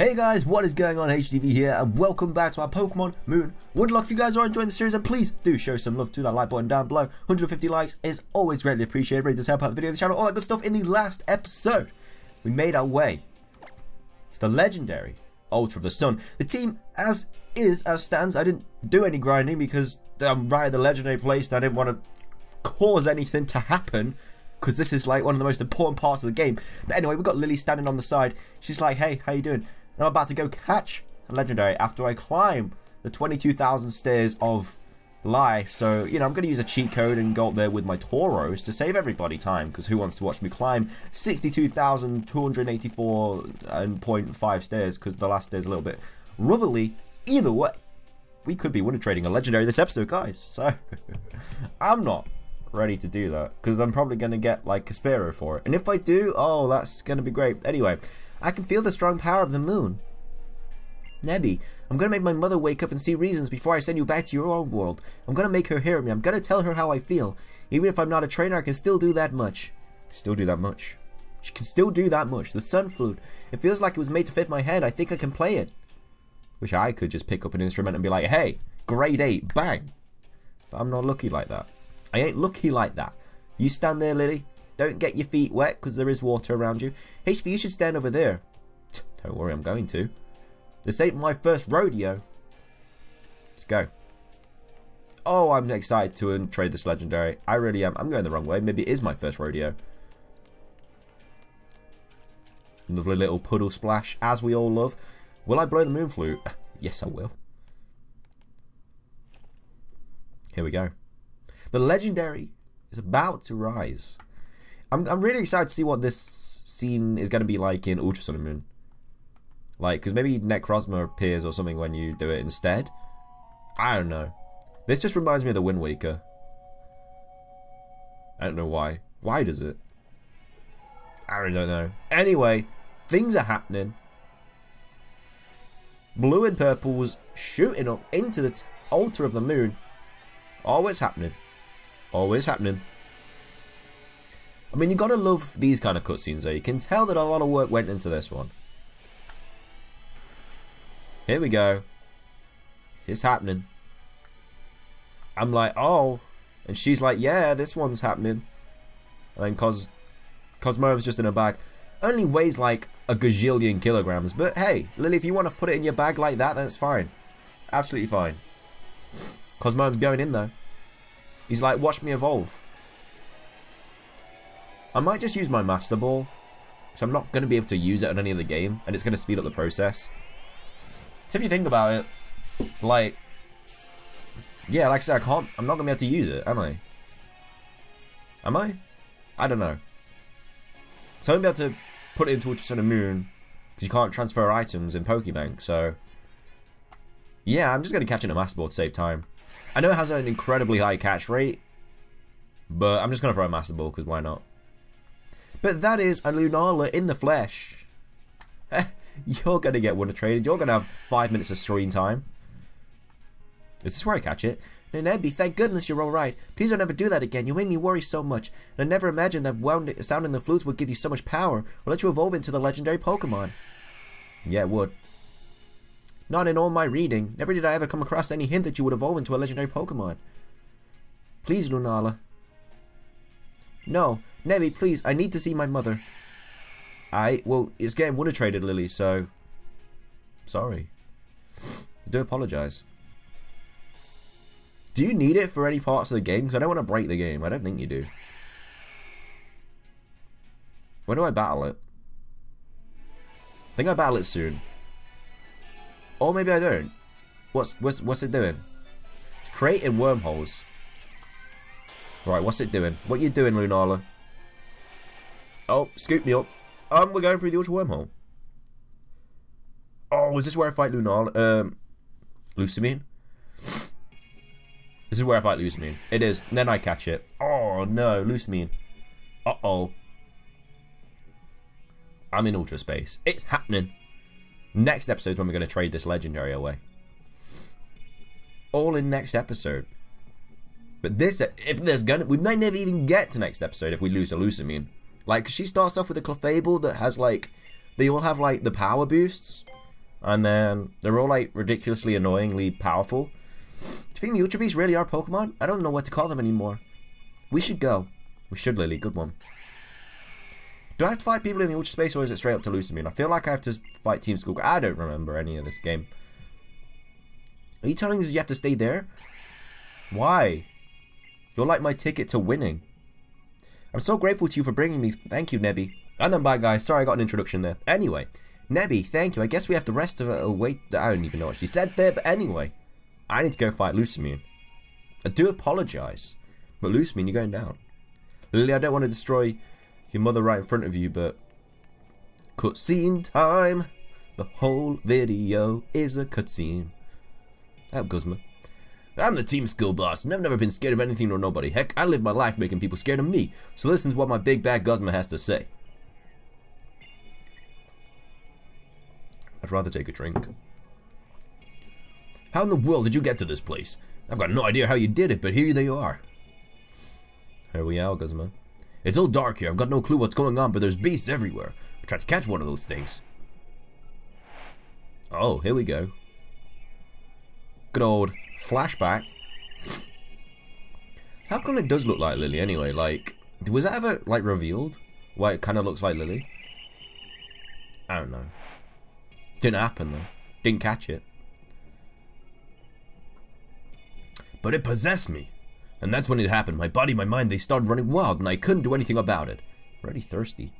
Hey guys, what is going on? HDvee here, and welcome back to our Pokemon Moon Wonderlocke. If you guys are enjoying the series, and please do show some love to that like button down below. 150 likes is always greatly appreciated. Rate this help out the video, the channel, all that good stuff. In the last episode, we made our way to the legendary Altar of the Sun. The team, as is, as stands, I didn't do any grinding because I'm right at the legendary place and I didn't want to cause anything to happen because this is like one of the most important parts of the game. But anyway, we've got Lillie standing on the side. She's like, hey, how you doing? I'm about to go catch a legendary after I climb the 22,000 stairs of life. So, you know, I'm going to use a cheat code and go up there with my Tauros to save everybody time, because who wants to watch me climb 62,284.5 stairs, because the last stair's a little bit rubbly. Either way, we could be Wonder Trading a legendary this episode, guys. So, I'm not ready to do that, because I'm probably going to get, like, a Spearow for it. And if I do, oh, that's going to be great. Anyway, I can feel the strong power of the moon. Nebby, I'm gonna make my mother wake up and see reasons before I send you back to your own world. I'm gonna make her hear me. I'm gonna tell her how I feel. Even if I'm not a trainer, I can still do that much. Still do that much. She can still do that much. The Sun Flute. It feels like it was made to fit my head. I think I can play it. Wish I could just pick up an instrument and be like, hey, grade 8, bang. But I'm not lucky like that. I ain't lucky like that. You stand there, Lillie. Don't get your feet wet because there is water around you. HV, you should stand over there. Don't worry, I'm going to. This ain't my first rodeo. Let's go. Oh, I'm excited to trade this legendary. I really am. I'm going the wrong way. Maybe it is my first rodeo. Lovely little puddle splash, as we all love. Will I blow the moon flute? yes, I will. Here we go. The legendary is about to rise. I'm, I'm really excited to see what this scene is going to be like in Ultra Sun and Moon. Like, because maybe Necrozma appears or something when you do it instead. I don't know. This just reminds me of the Wind Waker. I don't know why. Why does it? I really don't know. Anyway, things are happening. Blue and purple's shooting up into the altar of the moon. Oh, Always happening. Always happening. I mean, you gotta love these kind of cutscenes though. You can tell that a lot of work went into this one. Here we go. It's happening. I'm like, oh. And she's like, yeah, this one's happening. And then Cos Cosmoem's just in a bag. Only weighs like a gazillion kilograms. But hey, Lillie, if you want to put it in your bag like that, that's fine. Absolutely fine. Cosmoem's going in though. He's like, watch me evolve. I might just use my Master Ball. So I'm not going to be able to use it on any other game. And it's going to speed up the process. So if you think about it, like, yeah, like I said, I can't, I'm not going to be able to use it, am I? Am I? I don't know. So I won't be able to put it into Ultra Sun and Moon because you can't transfer items in Pokebank, so yeah, I'm just going to catch in a Master Ball to save time. I know it has an incredibly high catch rate, but I'm just going to throw a Master Ball because why not? But that is a Lunala in the flesh. You're going to get Wonder Traded. You're going to have five minutes of screen time. Is this where I catch it? No, Nebby, thank goodness you're alright. Please don't ever do that again. You made me worry so much. And I never imagined that sounding the flutes would give you so much power or let you evolve into the legendary Pokemon. Yeah, it would. Not in all my reading. Never did I ever come across any hint that you would evolve into a legendary Pokemon. Please, Lunala. No, Nebby, please, I need to see my mother. I, well, it's getting Wonder Traded, Lillie, so... Sorry. I do apologise. Do you need it for any parts of the game? Because I don't want to break the game. I don't think you do. When do I battle it? I think I battle it soon. Or maybe I don't. What's what's what's it doing? It's creating wormholes. Right, what's it doing? What you doing, Lunala? Oh, scoop me up. Um, we're going through the ultra wormhole. Oh, is this where I fight Lunala? Um, Lusamine? This is where I fight Lusamine. It is. Then I catch it. Oh, no, Lusamine. Uh-oh. I'm in ultra space. It's happening. Next episode is when we're going to trade this legendary away. All in next episode. But this, if there's gonna, we may never even get to next episode if we lose a Lusamine. Like, she starts off with a Clefable that has, like, they all have, like, the power boosts. and then they're all like ridiculously annoyingly powerful. Do you think the Ultra Beasts really are Pokemon? I don't know what to call them anymore. We should go. We should, Lillie. Good one. Do I have to fight people in the Ultra Space or is it straight up to Lusamine? I feel like I have to fight Team Skull. I don't remember any of this game. Are you telling us you have to stay there? Why? You're like my ticket to winning. I'm so grateful to you for bringing me. Thank you, Nebby. And then bye, guys. Sorry I got an introduction there. Anyway, Nebby, thank you. I guess we have the rest of it. Oh, wait. I don't even know what she said there, but anyway. I need to go fight Lusamine. I do apologize. But Lusamine, you're going down. Lillie, I don't want to destroy your mother right in front of you, but... Cutscene time! The whole video is a cutscene. Help, Guzma. I'm the Team Skull boss, and I've never been scared of anything or nobody. Heck, I live my life making people scared of me. So listen to what my big bad Guzma has to say. I'd rather take a drink. How in the world did you get to this place? I've got no idea how you did it, but here they are. Here we are, Guzma. It's all dark here. I've got no clue what's going on, but there's beasts everywhere. I tried to catch one of those things. Oh, here we go. Good old flashback. How come it does look like Lillie anyway? Like, was that ever, like, revealed? Why it kind of looks like Lillie? I don't know. Didn't happen, though. Didn't catch it. But it possessed me. And that's when it happened. My body, my mind, they started running wild, and I couldn't do anything about it. Already thirsty.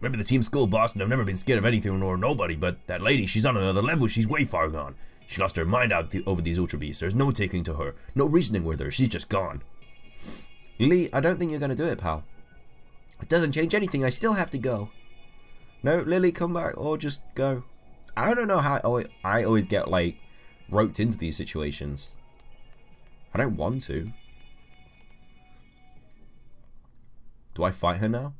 Remember the Team Skull, boss, and I've never been scared of anything or nobody, but that lady, she's on another level, she's way far gone. She lost her mind out th over these Ultra Beasts. There's no taking to her, no reasoning with her, she's just gone. Lee, I don't think you're gonna do it, pal. It doesn't change anything, I still have to go. No, Lillie, come back, or just go. I don't know how I always get, like, roped into these situations. I don't want to. Do I fight her now?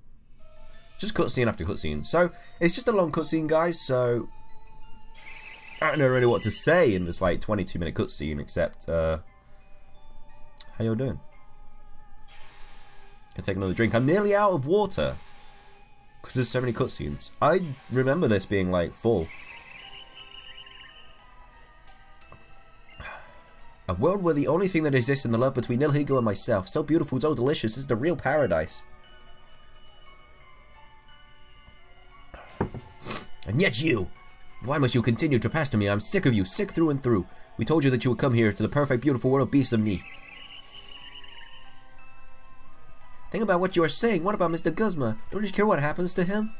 Just cutscene after cutscene. So, it's just a long cutscene, guys, so... I don't know really what to say in this, like, 22 minute cutscene, except, uh... How y'all doing? Can take another drink. I'm nearly out of water. Because there's so many cutscenes. I remember this being, like, full. A world where the only thing that exists in the love between Nihilego and myself, so beautiful, so delicious, is the real paradise. And yet you! Why must you continue to pester me? I'm sick of you, sick through and through. We told you that you would come here to the perfect, beautiful world beast of me. Think about what you are saying. What about Mr. Guzma? Don't you care what happens to him?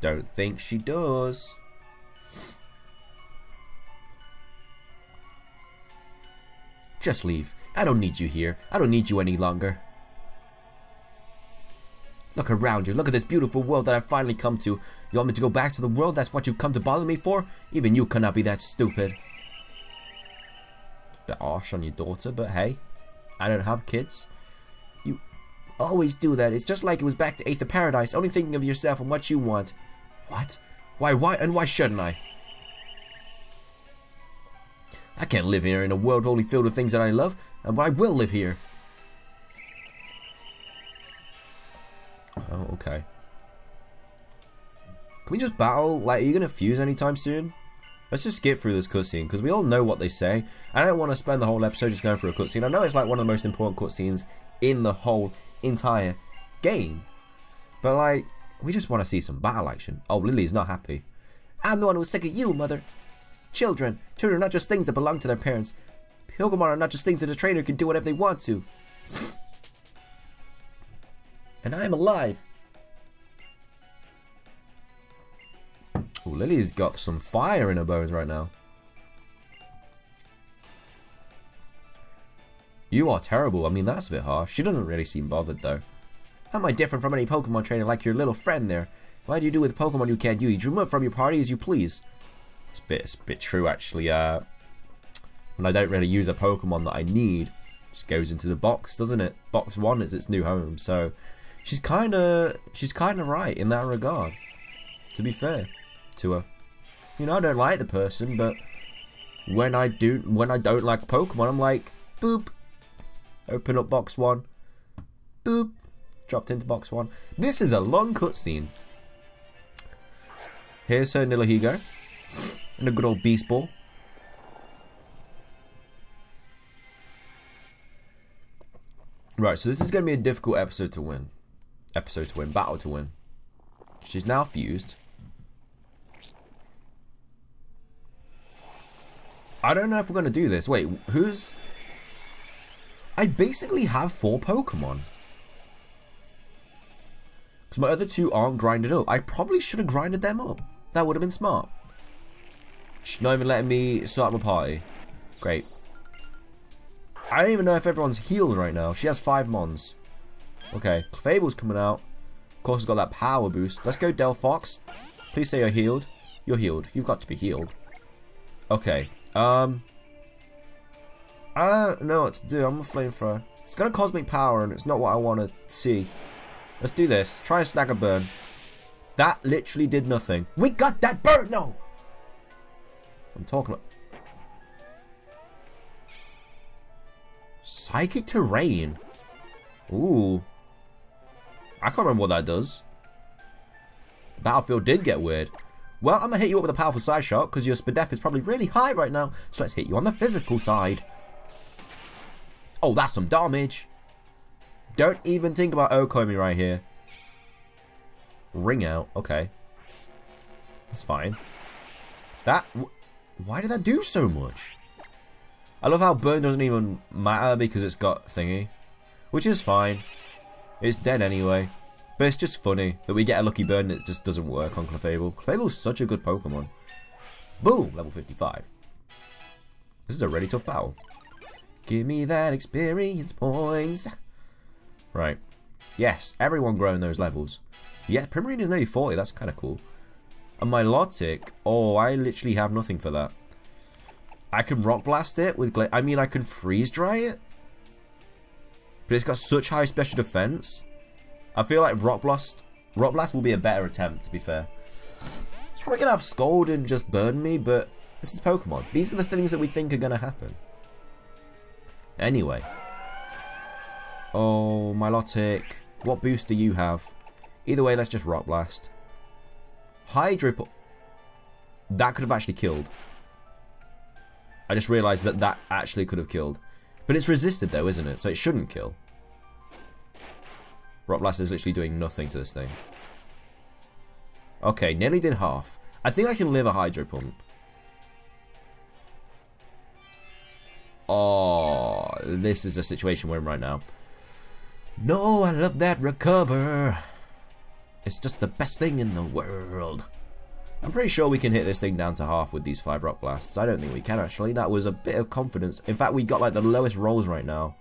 Don't think she does. Just leave. I don't need you here. I don't need you any longer. Look around you. Look at this beautiful world that I've finally come to. You want me to go back to the world? That's what you've come to bother me for? Even you cannot be that stupid. Bit harsh on your daughter, but hey. I don't have kids. You always do that. It's just like it was back to Aether Paradise, only thinking of yourself and what you want. What? Why, why, and why shouldn't I? I can't live here in a world only filled with things that I love, and but I will live here. Oh, okay. Can we just battle? Like, are you going to fuse anytime soon? Let's just skip through this cutscene, because we all know what they say. I don't want to spend the whole episode just going through a cutscene. I know it's like one of the most important cutscenes in the whole entire game. But like, we just want to see some battle action. Oh, Lillie's not happy. I'm the one who's sick of you, mother. Children. Children are not just things that belong to their parents. Pokemon are not just things that a trainer can do whatever they want to. And I am alive. Oh, Lillie's got some fire in her bones right now. You are terrible. I mean, that's a bit harsh. She doesn't really seem bothered, though. How am I different from any Pokemon trainer like your little friend there? Why do you do with Pokemon you can't use? You remove from your party as you please. Bit, bit true, actually. Uh, when I don't really use a Pokemon that I need, just goes into the box, doesn't it? Box 1 is its new home, so she's kind of she's kind of right in that regard. To be fair to her, you know, I don't like the person, but when I do, when I don't like Pokemon, I'm like, boop, open up box one, boop, dropped into box one. This is a long cutscene. Here's her Nihilego. And a good old beast ball. Right, so this is going to be a difficult episode to win. Episode to win, battle to win. She's now fused. I don't know if we're going to do this. Wait, who's... I basically have four Pokemon. Because my other two aren't grinded up. I probably should have grinded them up. That would have been smart. She's not even letting me start my party. Great. I don't even know if everyone's healed right now. She has five Mons. Okay, Fable's coming out. Of course, it's got that power boost. Let's go, Delphox. Please say you're healed. You're healed. You've got to be healed. Okay. Um. I don't know what to do. I'm a flamethrower. It's got a cosmic power, and it's not what I want to see. Let's do this. Try a stagger burn. That literally did nothing. We got that bird! No! I'm talking about... Psychic Terrain? Ooh. I can't remember what that does. The battlefield did get weird. Well, I'm going to hit you up with a powerful Psyshock because your Spadef is probably really high right now. So let's hit you on the physical side. Oh, that's some damage. Don't even think about Okomi right here. Ring out. Okay. That's fine. That... Why did that do so much? I love how burn doesn't even matter because it's got thingy. Which is fine. It's dead anyway. But it's just funny that we get a lucky burn that just doesn't work on Clefable. Clefable's such a good Pokemon. Boom! Level 55. This is a really tough battle. Give me that experience points. Right. Yes, everyone growing those levels. Yeah, Primarina is nearly 40, that's kind of cool. And Milotic, oh, I literally have nothing for that. I can Rock Blast it with, Gla I mean, I can Freeze Dry it. But it's got such high special defense. I feel like Rock Blast, Rock Blast will be a better attempt, to be fair. It's probably going to have Scald and just burn me, but this is Pokemon. These are the things that we think are going to happen. Anyway. Oh, Milotic. What boost do you have? Either way, let's just Rock Blast. Hydro... That could have actually killed. I just realised that that actually could have killed. But it's resisted though, isn't it? So it shouldn't kill. Rock Blast is literally doing nothing to this thing. Okay, nearly did half. I think I can live a Hydro Pump. Oh, this is the situation we're in right now. No, I love that recover. It's just the best thing in the world. I'm pretty sure we can hit this thing down to half with these 5 Rock Blasts. I don't think we can actually. That was a bit of confidence. In fact, we got like the lowest rolls right now.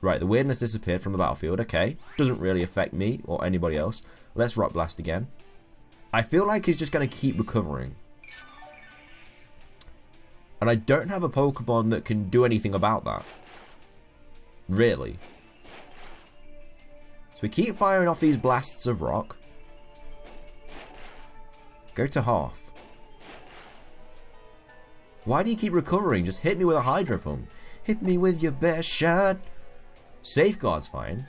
Right, the weirdness disappeared from the battlefield. Okay, doesn't really affect me or anybody else. Let's Rock Blast again. I feel like he's just going to keep recovering. And I don't have a Pokemon that can do anything about that. Really. So we keep firing off these blasts of rock. Go to half. Why do you keep recovering? Just hit me with a Hydro Pump. Hit me with your best shot. Safeguard's fine.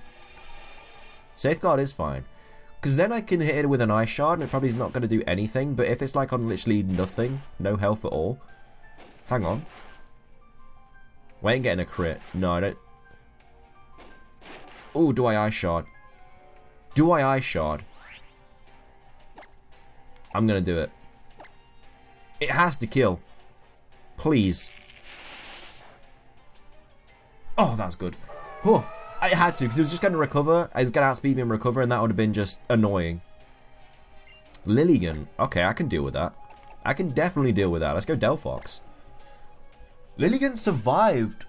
Safeguard is fine. Because then I can hit it with an Ice Shard and it probably is not going to do anything. But if it's like on literally nothing, no health at all. Hang on. We ain't getting a crit. No, I don't. Oh, do I Ice Shard? Do I Ice Shard? I'm to do it. It has to kill. Please. Oh, that's good. Oh, I had to, because it was just going to recover. I was going to outspeed me and recover, and that would have been just annoying. Lilligant. Okay, I can deal with that. I can definitely deal with that. Let's go Delphox. Lilligant survived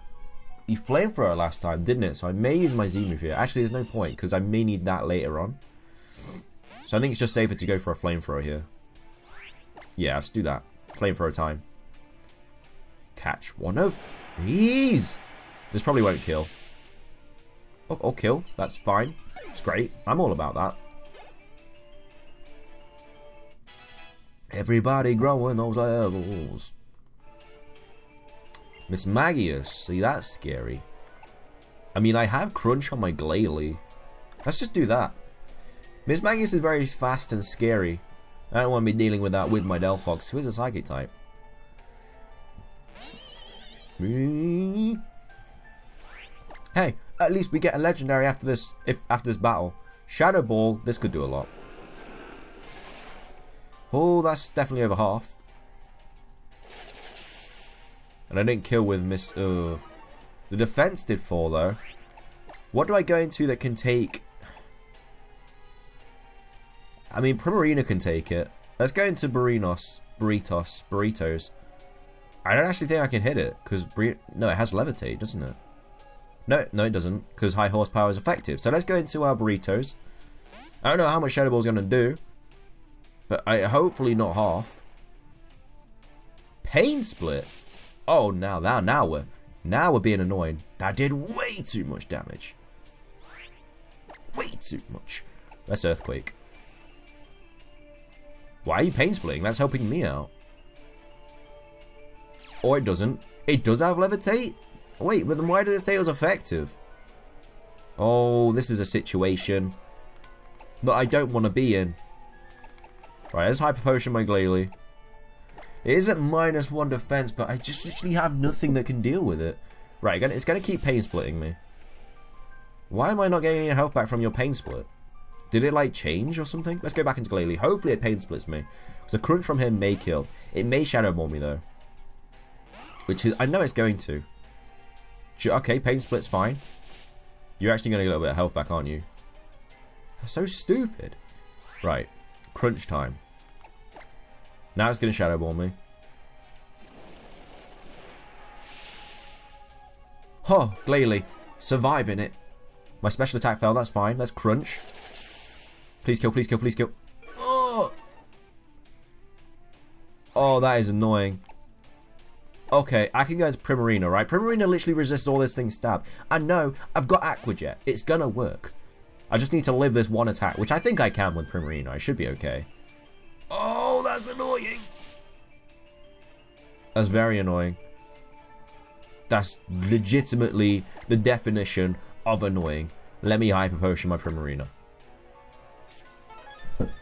the flamethrower last time, didn't it? So I may use my Z move here. Actually, there's no point, because I may need that later on. So I think it's just safer to go for a flamethrower here. Yeah, let's do that. Flamethrower time. Catch one of these. This probably won't kill. Oh, or kill. That's fine. It's great. I'm all about that. Everybody growing those levels. Mismagius. See, that's scary. I mean, I have Crunch on my Glalie. Let's just do that. Mismagius is very fast and scary. I don't want to be dealing with that with my Delphox, who is a Psychic type. Hey, at least we get a legendary after this if after this battle. Shadow Ball, this could do a lot. Oh, that's definitely over half. And I didn't kill with Miss... Uh, the defense did fall, though. What do I go into that can take... I mean, Primarina can take it. Let's go into Burritos. Burritos. Burritos. I don't actually think I can hit it, because... No, it has Levitate, doesn't it? No, no it doesn't, because high horsepower is effective. So let's go into our Burritos. I don't know how much Shadow Ball is going to do. But I hopefully not half. Pain Split? Oh, now, now, now we're... Now we're being annoying. That did way too much damage. Way too much. Let's Earthquake. Why are you pain splitting? That's helping me out. Or it doesn't. It does have levitate? Wait, but then why did it say it was effective? Oh, this is a situation that I don't want to be in. Right, let's Hyper Potion my Glalie. It is at minus one defense, but I just literally have nothing that can deal with it. Right, it's going to keep pain splitting me. Why am I not getting any health back from your pain split? Did it like change or something? Let's go back into Glalie. Hopefully it pain splits me. Because a crunch from him may kill. It may shadow ball me though. Which is, I know it's going to. Okay, pain split's fine. You're actually going to get a little bit of health back, aren't you? so stupid. Right, crunch time. Now it's going to shadow ball me. Oh, Glalie. Surviving it. My special attack fell, that's fine. Let's crunch. Please kill, please kill, please kill. Oh! Oh, that is annoying. Okay, I can go into Primarina, right? Primarina literally resists all this thing stab. I know, I've got Aqua Jet. It's gonna work. I just need to live this one attack, which I think I can with Primarina. I should be okay. Oh, That's very annoying. That's legitimately the definition of annoying. Let me Hyper Potion my Primarina.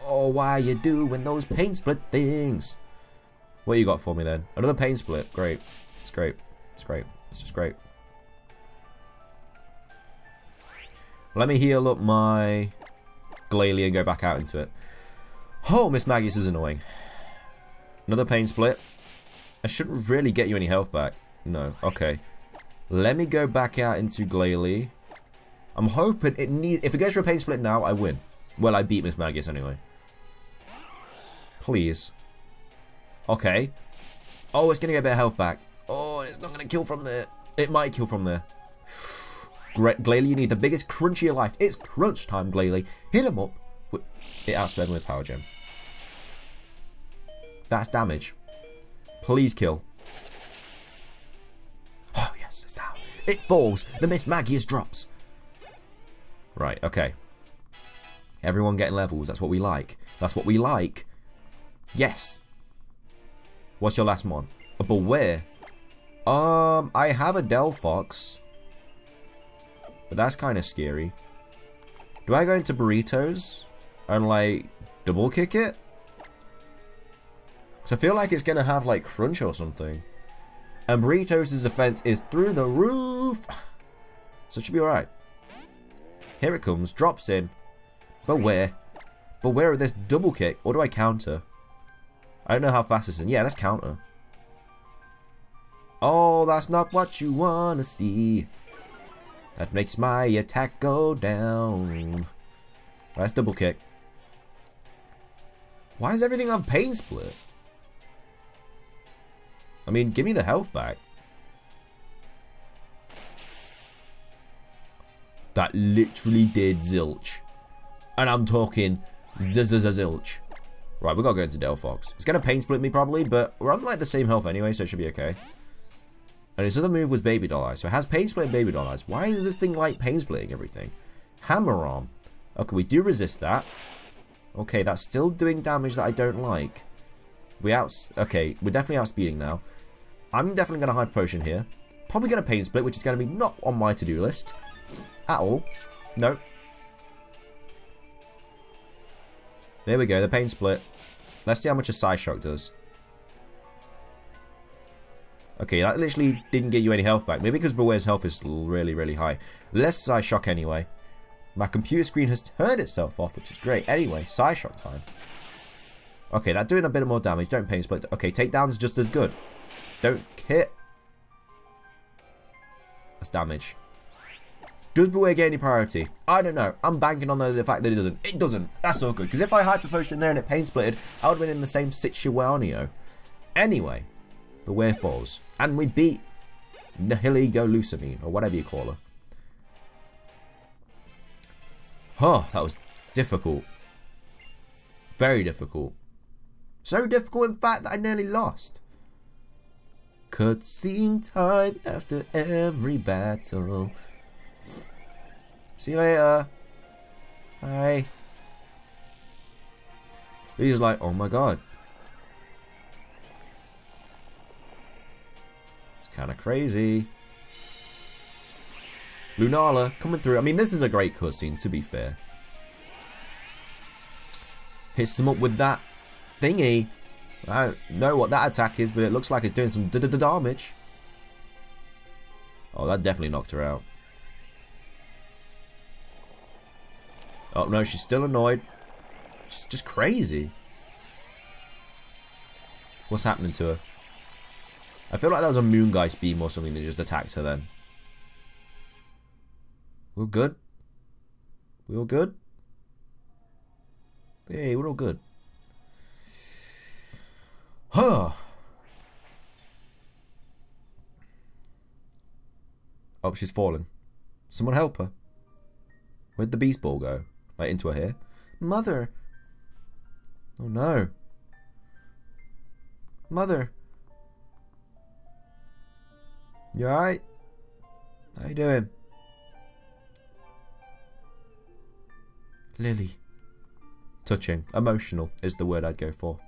Oh, why are you doing those pain split things? What you got for me then? Another pain split. Great. It's great. It's great. It's just great. Let me heal up my Glalie and go back out into it. Oh, Mismagius is annoying. Another pain split. I shouldn't really get you any health back. No. Okay. Let me go back out into Glalie. I'm hoping it need. If it goes for a pain split now, I win. Well, I beat Mismagius anyway. Please. Okay. Oh, it's gonna get a bit of health back. Oh, it's not gonna kill from there. It might kill from there. Glalie, you need the biggest crunch of your life. It's crunch time, Glalie. Hit him up. It outsped with Power Gem. That's damage. Please kill. Oh, yes, it's down. It falls. The Mismagius drops. Right, okay. Everyone getting levels. That's what we like. That's what we like. Yes. What's your last one? A Bewear. Um, I have a Delphox. But that's kind of scary. Do I go into Burritos and like double kick it? So I feel like it's going to have like crunch or something. And Burritos' defense is through the roof. So it should be alright. Here it comes. Drops in. but Bewear. Beware of this double kick. Or do I counter? I don't know how fast this is. Yeah, let's counter. Oh, that's not what you want to see. That makes my attack go down. Let's double kick. Why does everything have pain split? I mean, give me the health back. That literally did zilch. And I'm talking zilch. Right, we gotta go into Delphox. It's gonna pain split me probably, but we're on like the same health anyway, so it should be okay. And his other move was Baby Doll Eyes. So it has Pain Split and Baby Doll Eyes. Why is this thing like Pain Splitting everything? Hammer Arm. Okay, we do resist that. Okay, that's still doing damage that I don't like. We out... Okay, we're definitely outspeeding now. I'm definitely going to Hyper Potion here. Probably going to Pain Split, which is going to be not on my to-do list. at all. No. There we go, the pain split. Let's see how much a side Psyshock does. Okay, that literally didn't get you any health back. Maybe because Bewear's health is really, really high. Less side Psyshock anyway. My computer screen has turned itself off, which is great. Anyway, side Psyshock time. Okay, that doing a bit more damage. Don't pain split. Okay, takedown's just as good. Don't hit. That's damage. Does Bewear get any priority? I don't know. I'm banking on the, fact that it doesn't. It doesn't. That's all good. Because if I Hyper Potion there and it Pain Splitted, I would have been in the same situation. Anyway, Bewear falls. And we beat Nihilego Lusamine, or whatever you call her. Oh, that was difficult. Very difficult. So difficult, in fact, that I nearly lost. Cutscene time after every battle. See you later. Hi. He's like, oh my god. It's kind of crazy. Lunala coming through. I mean, this is a great cutscene, to be fair. Hits him up with that thingy. I don't know what that attack is, but it looks like it's doing some damage. Oh, that definitely knocked her out. Oh, no, she's still annoyed. She's just crazy. What's happening to her? I feel like that was a Moongeist beam or something that just attacked her then. We're good? We all good? Hey, we're all good. Huh. Oh, she's fallen. Someone help her. Where'd the beast ball go? Like into her hair? Mother! Oh no. Mother! You alright? How you doing? Lillie. Touching. Emotional is the word I'd go for.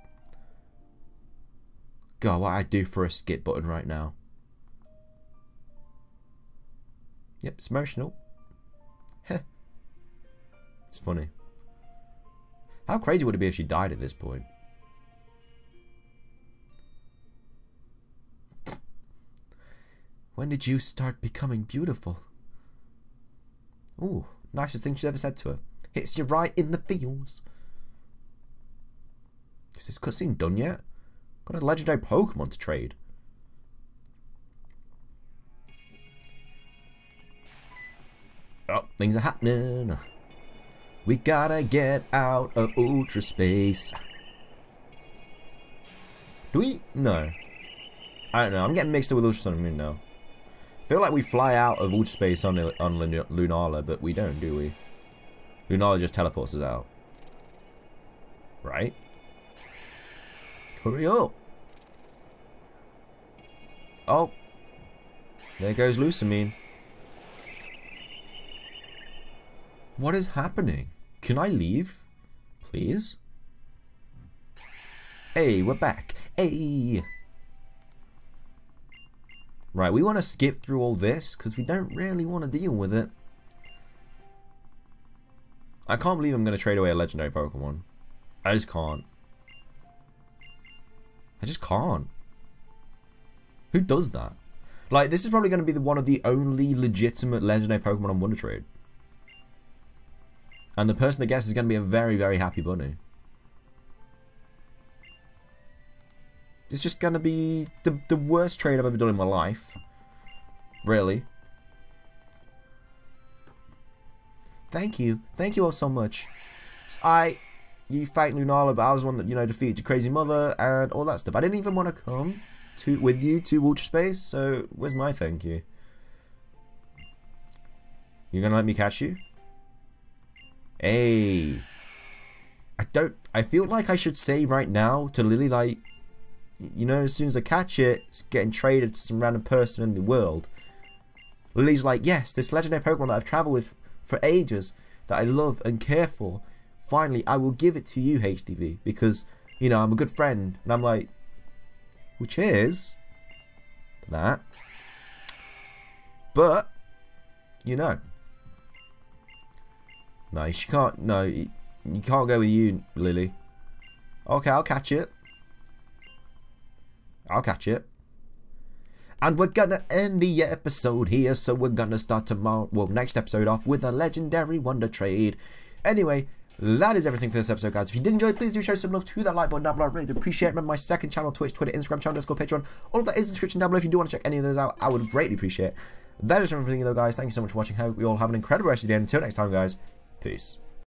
God, what I'd do for a skip button right now. Yep, it's emotional. Heh. It's funny. How crazy would it be if she died at this point? When did you start becoming beautiful? Ooh, nicest thing she's ever said to her. Hits you right in the feels. Is this cutscene done yet? Got a legendary Pokemon to trade. Oh, things are happening. We gotta get out of Ultra Space. Do we? No. I don't know. I'm getting mixed up with Ultra Sun and Moon now. Feel like we fly out of Ultra Space on, on Lunala, but we don't, do we? Lunala just teleports us out. Right? Hurry up! Oh! There goes Lusamine. What is happening? Can I leave? Please? Hey, we're back. Hey! Right, we want to skip through all this because we don't really want to deal with it. I can't believe I'm going to trade away a legendary Pokemon. I just can't. I just can't. Who does that? Like, this is probably going to be the, one of the only legitimate legendary Pokemon on Wonder Trade. And the person that gets is going to be a very, very happy bunny. It's just going to be the, the worst trade I've ever done in my life. Really. Thank you. Thank you all so much. I, you fight Lunala, but I was one that, you know, defeated your crazy mother and all that stuff. I didn't even want to come to with you to Ultra Space, so where's my thank you? You're gonna let me catch you? Hey. I don't, I feel like I should say right now to Lillie, like, you know, as soon as I catch it, it's getting traded to some random person in the world. Lillie's like, yes, this legendary Pokemon that I've travelled with for ages that I love and care for. Finally, I will give it to you, HDvee, because, you know, I'm a good friend. And I'm like, which is that. But, you know, No, she can't. No, you, you can't go with you, Lillie. Okay, I'll catch it. I'll catch it. And we're gonna end the episode here, so we're gonna start tomorrow, well, next episode off with a legendary wonder trade. Anyway, that is everything for this episode, guys. If you did enjoy, please do show some love to that like button down below. I really appreciate it. Remember my second channel, Twitch, Twitter, Instagram channel, Discord, Patreon. All of that is in the description down below. If you do want to check any of those out, I would greatly appreciate it. That is everything, though, guys. Thank you so much for watching. Hope you all have an incredible rest of the day. Until next time, guys. Peace.